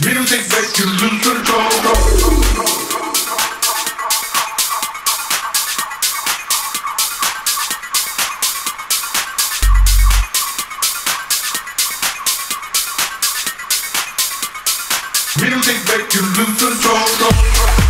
Music makes you lose control. Music makes you lose control.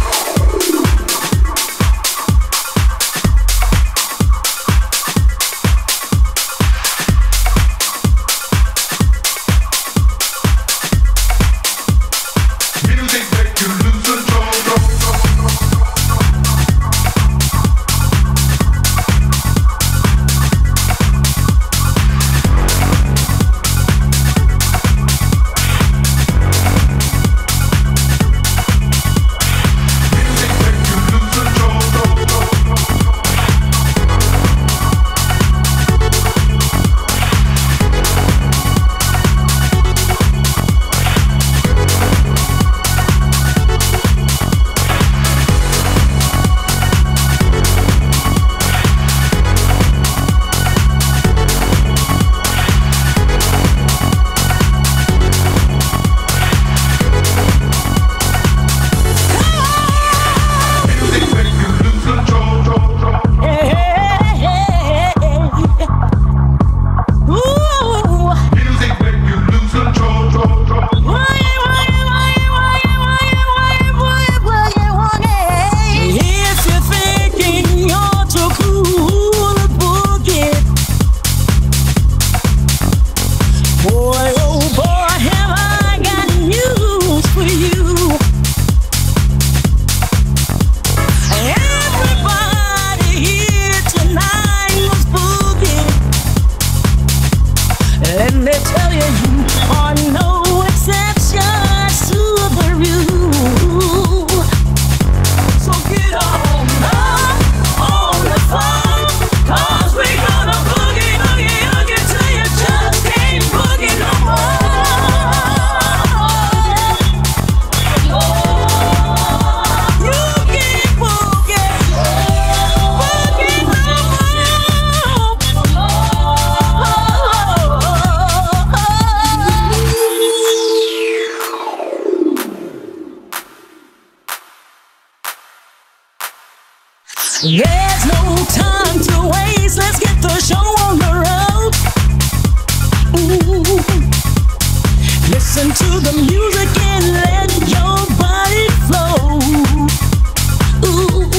There's no time to waste. Let's get the show on the road. Ooh. Listen to the music and let your body flow. Ooh.